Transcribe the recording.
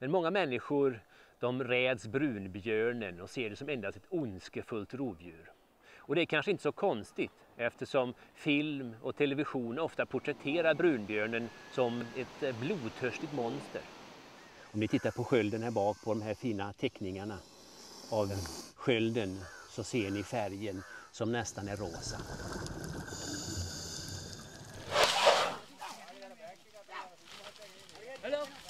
Men många människor de räds brunbjörnen och ser det som endast ett ondskefullt rovdjur. Och det är kanske inte så konstigt eftersom film och television ofta porträtterar brunbjörnen som ett blodtörstigt monster. Om ni tittar på skölden här bak på de här fina teckningarna av skölden så ser ni färgen som nästan är rosa. Hello.